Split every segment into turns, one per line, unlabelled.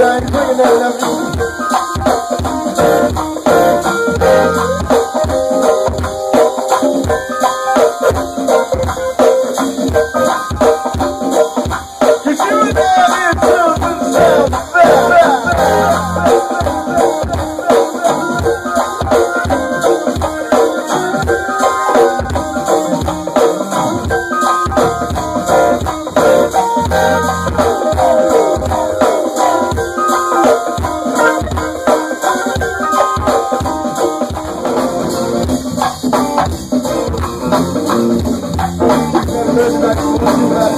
yeah, I ain't bringing that left.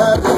love